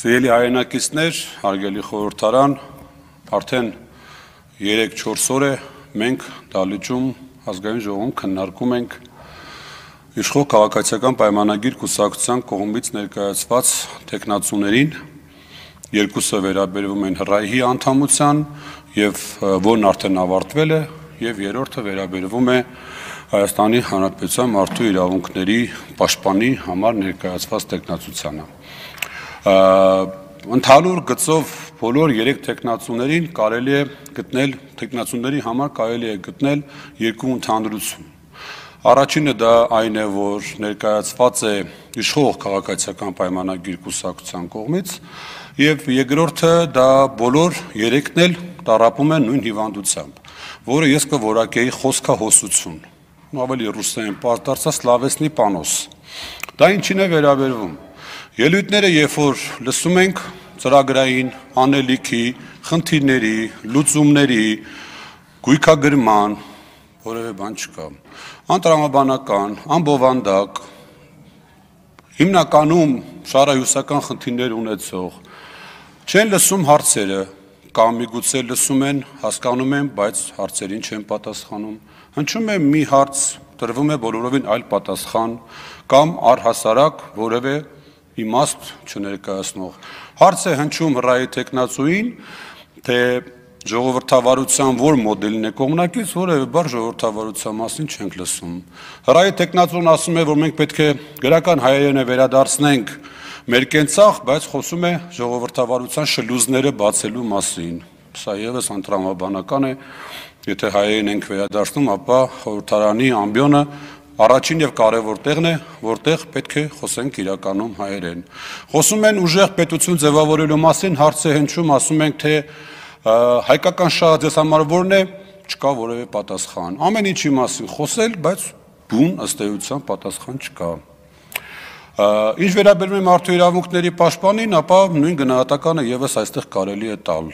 Սիրելի հայրենակիցներ, հարգելի խորհրդարան, արդեն 3-4 օր է մենք դալիճում ազգային ժողովում քննարկում ենք իշխող քաղաքացիական պայմանագիր կուսակցության կողմից ներկայացված տեխնացուներին երկուսը վերաբերվում են հրայհի անդամության եւ որն արդեն ավարտվել է եւ երրորդը վերաբերվում է Հայաստանի Հանրապետության մարդու իրավունքների պաշտպանի համար ներկայացված տեխնացությանը ընդհանուր գծով բոլոր 3 տեխնացուներին կարելի է գտնել տեխնացուների համար կարելի է գտնել երկու ընդհանրություն Առաջինը դա այն է, որ ներկայացված է իշխող քաղաքացիական պայմանագիր կուսակցության կողմից, եւ երկրորդը դա բոլոր երեքն էլ տարապում են նույն հիվանդությամբ, որը ես կորակեի խոսքահոսություն։ Ավելի ռուսերեն պարտարցա սլավեսնի պանոս։ Դա ինչին է վերաբերվում։ Ելույթները, երբ որ լսում ենք ծրագրային, անելիքի, խնդիրների, լուծումների, գույքագրման, որևէ բան չկա։ Անտրամաբանական, անբովանդակ, հիմնականում շարահյուսական խնդիրներ ունեցող, չեն լսում հարցերը, կամ միգուցե լսում են, հասկանում են, բայց հարցերին չեն պատասխանում։ Հնչում է մի հարց, տրվում է բոլորովին այլ պատասխան, կամ առհասարակ որևէ իմաստ չներկայացնող։ Հարց է հնչում հրայի տեխնացուին, թե ժողովրդավարության որ մոդելին է կողմնակից, որևէ բար ժողովրդավարության մասին չենք լսում։ Հրայի տեխնացուն ասում է, որ մենք պետք է գրական հայերենը վերադարձնենք մեր կենցաղ, բայց խոսում է ժողովրդավարության շլուզները բացելու մասին։ Սա եւս անտրամաբանական է, եթե հայերեն ենք վերադարձնում, ապա խորհրդարանի ամբիոնը առաջին եւ կարևոր տեղն է, որտեղ պետք է խոսենք իրականում հայերեն։ Խոսում են ուժեղ պետություն ձևավորելու մասին, հարց է հնչում, ասում ենք թե հայկական շահը ձեզ համար որն է, չկա որևէ պատասխան։ Ամեն ինչի մասին խոսել, բայց բուն ըստ էության պատասխան չկա։ Ինչ վերաբերում է մարդու իրավունքների պաշտպանին, ապա նույն գնահատականը եւս այստեղ կարելի է տալ։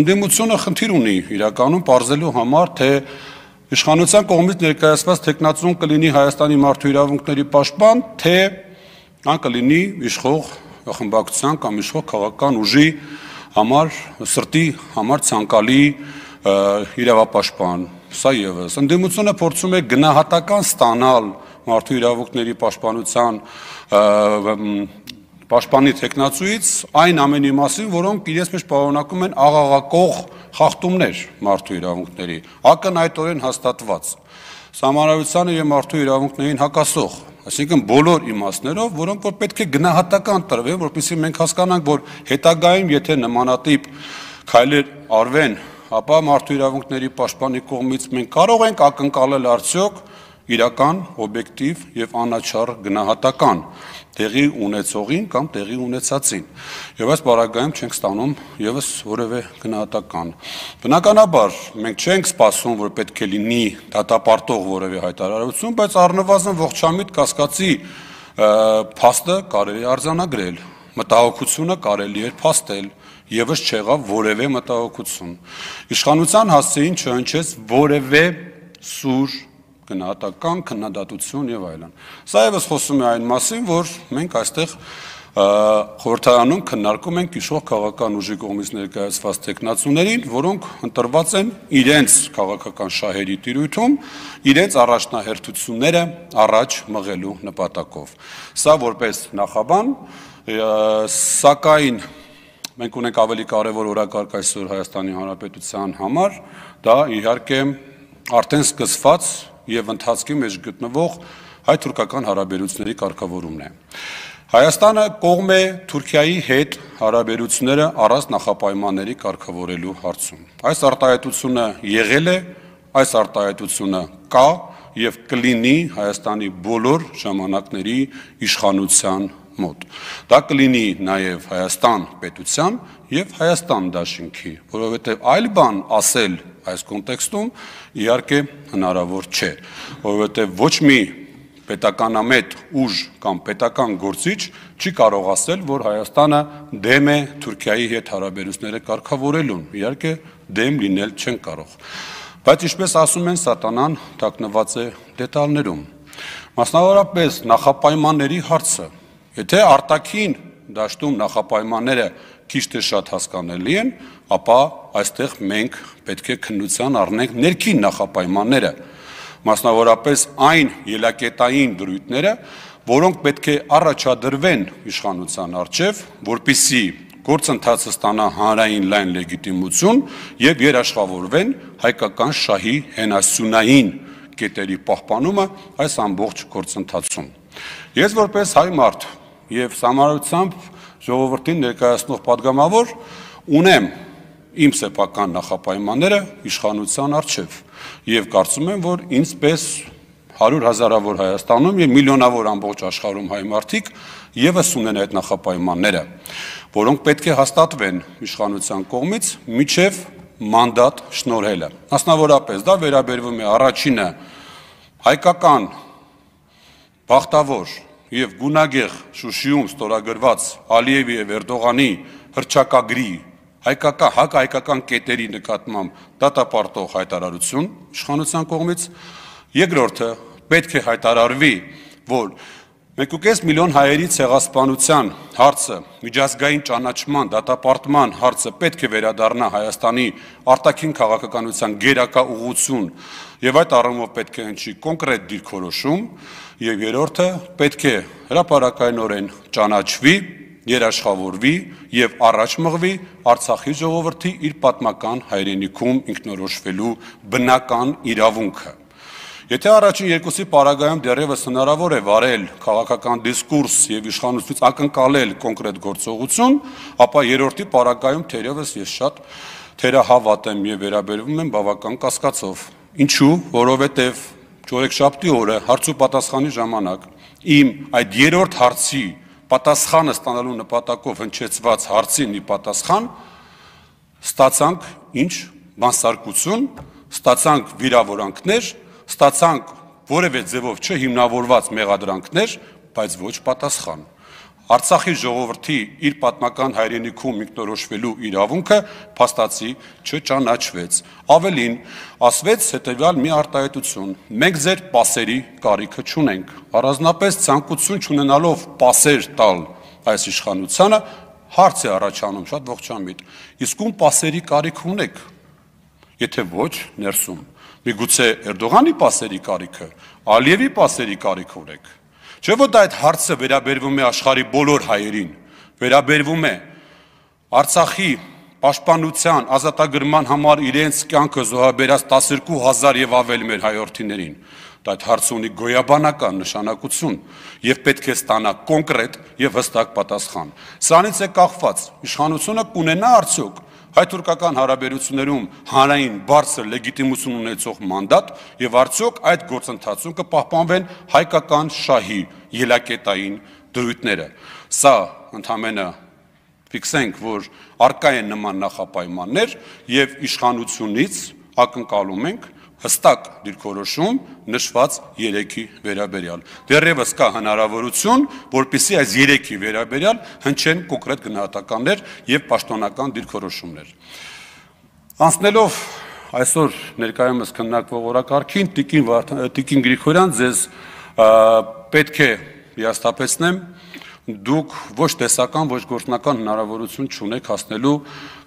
Ընդդիմությունը խնդիր ունի իրականում ողջելու համար, թե իշխանության կողմից ներկայացված տեխնացուն կլինի Հայաստանի մարդու իրավունքների պաշտպան, թե ան կլինի իշխող խմբակցության կամ իշխող քաղաքական ուժի համար սրտի համար ցանկալի իրավապաշտպան։ Սա եւս ընդդիմությունը փորձում է գնահատական ստանալ մարդու իրավունքների պաշտպանության պաշտպանի տեխնացուից այն ամենի մասին, որոնք իրենց մեջ պարունակում են աղաղակող խախտումներ մարդու իրավունքների, ակնհայտորեն հաստատված սահմանադրությանը եւ մարդու իրավունքներին հակասող, այսինքն բոլոր իմաստներով, որոնք որ պետք է գնահատական տրվեն, որովհետեւ մենք հասկանանք, որ հետագայում եթե նմանատիպ քայլեր արվեն, ապա մարդու իրավունքների պաշտպանի կողմից մենք կարող ենք ակնկալել արդյոք իրական, օբյեկտիվ եւ անաչառ գնահատական տեղի ունեցողին կամ տեղի ունեցածին։ Եվ այս բարագայում չենք ստանում եւս որևէ գնահատական։ Բնականաբար մենք չենք սպասում, որ պետք է լինի դատապարտող որևէ հայտարարություն, բայց առնվազն ողջամիտ կասկածի փաստը կարելի արձանագրել։ Մտահոգությունը կարելի է փաստել եւս չեղավ որևէ մտահոգություն։ Իշխանության հասցեին չհնչեց որևէ սուր գնահատական, քննադատություն եւ այլն։ Սա եւս խոսում է այն մասին, որ մենք այստեղ խորհրդարանում քննարկում ենք իշխող քաղաքական ուժի կողմից ներկայացված տեխնացուներին, որոնք ընտրված են իրենց քաղաքական շահերի տիրույթում, իրենց առաջնահերթությունները առաջ մղելու նպատակով։ Սա որպես նախաբան, սակայն մենք ունենք ավելի կարևոր օրակարգ այսօր Հայաստանի Հանրապետության համար, դա իհարկե արդեն սկսված եւ ընթացքի մեջ գտնվող հայ-թուրքական հարաբերությունների կարգավորումն է։ Հայաստանը կողմ է Թուրքիայի հետ հարաբերությունները առանց նախապայմանների կարգավորելու հարցում։ Այս արտահայտությունը եղել է, այս արտահայտությունը կա եւ կլինի Հայաստանի բոլոր ժամանակների իշխանության մոտ։ Դա կլինի նաև Հայաստան պետության եւ Հայաստան դաշինքի, որովհետեւ այլ բան ասել այս կոնտեքստում իհարկե հնարավոր չէ, որովհետեւ ոչ մի պետականամետ ուժ կամ պետական գործիչ չի կարող ասել, որ Հայաստանը դեմ է Թուրքիայի հետ հարաբերությունները կարգավորելուն։ Իհարկե դեմ լինել չեն կարող։ Բայց ինչպես ասում են, սատանան թաքնված է դետալներում։ Մասնավորապես նախապայմանների հարցը Եթե արտաքին դաշտում նախապայմանները քիչ թե շատ հասկանալի են, ապա այստեղ մենք պետք է քննության առնենք ներքին նախապայմանները, մասնավորապես այն ելակետային դրույթները, որոնք պետք է առաջադրվեն իշխանության արչև, որpիսի գործընթացը ստանա հանրային լայն լեգիտիմություն եւ երաշխավորվեն հայկական շահի հենասյունային կետերի պահպանումը այս ամբողջ գործընթացում։ Ես որպես հայ մարդ եւ համառությամբ ժողովրդին ներկայացնող падգամավոր ունեմ իմ սեփական նախապայմանները իշխանության արչեվ եւ կարծում եմ որ ինձպես 100 հազարավոր Հայաստանում եւ միլիոնավոր ամբողջ աշխարհում հայ մարդիկ եւս ունեն այդ նախապայմանները որոնք պետք է հաստատվեն իշխանության կողմից միջև մանդատ շնորհելը։ Մասնավորապես դա վերաբերվում է առաջինը հայկական բախտավոր եւ գունագեղ Շուշիում ստորագրված Ալիևի եւ Էրդողանի հրճակագրի հայկական հակահայկական կետերի նկատմամբ դատապարտող հայտարարություն իշխանության կողմից երկրորդը պետք է հայտարարվի որ 1.5 միլիոն հայերի ցեղասպանության հարցը, միջազգային ճանաչման, դատապարտման հարցը պետք է վերադառնա Հայաստանի արտաքին քաղաքականության գերակա ուղղություն եւ այդ առումով պետք է հնչի կոնկրետ դիրքորոշում եւ երրորդը պետք է հրաապարակայնորեն ճանաչվի երաշխավորվի եւ առաջ մղվի Արցախի ժողովրդի իր պատմական հայրենիքում ինքնորոշվելու բնական իրավունքը Եթե առաջին երկուսի պարագայում դեռևս հնարավոր է վարել քաղաքական դիսկուրս եւ իշխանությունից ակնկալել կոնկրետ գործողություն, ապա երրորդի պարագայում թերևս ես շատ թերահավատ եմ եւ վերաբերվում եմ բավական կասկածով։ Ինչու? Որովհետեւ ճորեքշաբթի օրը հարց ու պատասխանի ժամանակ իմ այդ երրորդ հարցի պատասխանը ստանալու նպատակով հնչեցված հարցին ի պատասխան ստացանք ինչ բանսարկություն, ստացանք վիրավորանքներ ստացանք որևէ ձևով չհիմնավորված մեղադրանքներ, բայց ոչ պատասխան։ Արցախի ժողովրդի իր պատմական հայրենիքում ինքնորոշվելու իրավունքը փաստացի չճանաչվեց։ Ավելին, ասվեց հետևյալ մի արտահայտություն. մենք ձեր պասերի կարիքը չունենք։ Առանձնապես ցանկություն չունենալով պասեր տալ այս իշխանությանը հարց է առաջանում շատ ողջամիտ։ Իսկ ում պասերի կարիք ունեք։ Եթե ոչ, ներսում Միգուցե Էրդողանի պասերի կարիքը, Ալիևի պասերի կարիք ունեք։ Չէ՞ որ դա այդ հարցը վերաբերվում է աշխարի բոլոր հայերին, վերաբերվում է Արցախի պաշտպանության, ազատագրման համար իրենց կյանքը զոհաբերած 12000 եւ ավել մեր հայրենիներին։ Դա այդ հարցը ունի գոյաբանական նշանակություն եւ պետք է ստանա կոնկրետ եւ հստակ պատասխան։ Սրանից է կախված իշխանությունը կունենա արդյոք հայ-թուրքական հարաբերություններում հանրային բարձր լեգիտիմություն ունեցող մանդատ եւ արդյոք այդ գործընթացում կպահպանվեն հայկական շահի ելակետային դրույթները։ Սա ընդհանրապես ֆիքսենք, որ արկա են նման նախապայմաններ եւ իշխանությունից ակնկալում ենք հստակ դիրքորոշում նշված 3-ի վերաբերյալ։ Դեռևս կա հնարավորություն, որpիսի այս 3-ի վերաբերյալ հնչեն կոնկրետ գնահատականներ եւ պաշտոնական դիրքորոշումներ։ Անցնելով այսօր ներկայումս քննարկվող օրակարգին, Տիկին Տիկին Գրիգորյան ձեզ պետք է հիաստապեցնեմ դուք ոչ տեսական, ոչ գործնական հնարավորություն չունեք հասնելու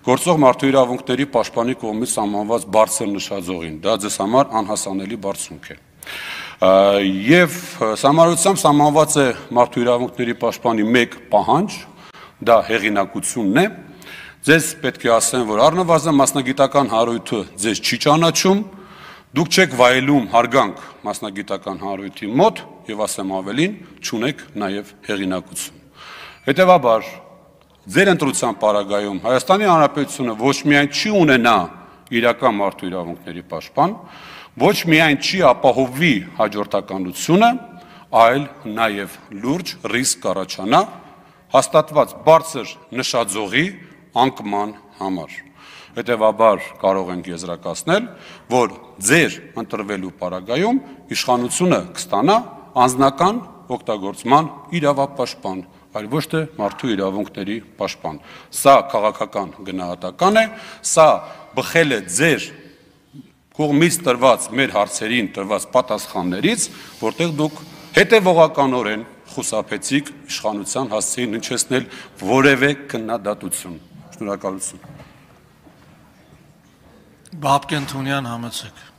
գործող մարդու իրավունքների պաշտպանի կողմից սահմանված բարձր նշաձողին։ Դա ձեզ համար անհասանելի բարձունք է։ Եվ համարությամբ սահմանված է մարդու իրավունքների պաշտպանի մեկ պահանջ, դա հեղինակությունն է։ Ձեզ պետք է ասեմ, որ առնվազն մասնագիտական հարույթը ձեզ չի ճանաչում, դուք չեք վայելում հարգանք մասնագիտական հարույթի մոտ եւ ասեմ ավելին, ճունեք նաեւ հեղինակություն։ Հետևաբար ձեր ընտրության պարագայում Հայաստանի Հանրապետությունը ոչ միայն չի ունենա իրական մարդու իրավունքների պաշտպան, ոչ միայն չի ապահովի հաջորդականությունը, այլ նաև լուրջ ռիսկ կառաջանա հաստատված բարձր նշաձողի անկման համար։ Հետևաբար կարող ենք եզրակացնել, որ ձեր ընտրվելու պարագայում իշխանությունը կստանա անձնական օգտագործման իրավապաշտպան այլ ոչ թե մարդու իրավունքների պաշտպան։ Սա քաղաքական գնահատական է, սա բխել է ձեր կողմից տրված մեր հարցերին տրված պատասխաններից, որտեղ դուք հետևողականորեն խուսափեցիք իշխանության հասցեին հնչեցնել որևէ քննադատություն։ Շնորհակալություն։ Բաբկեն Թունյան համեցեք։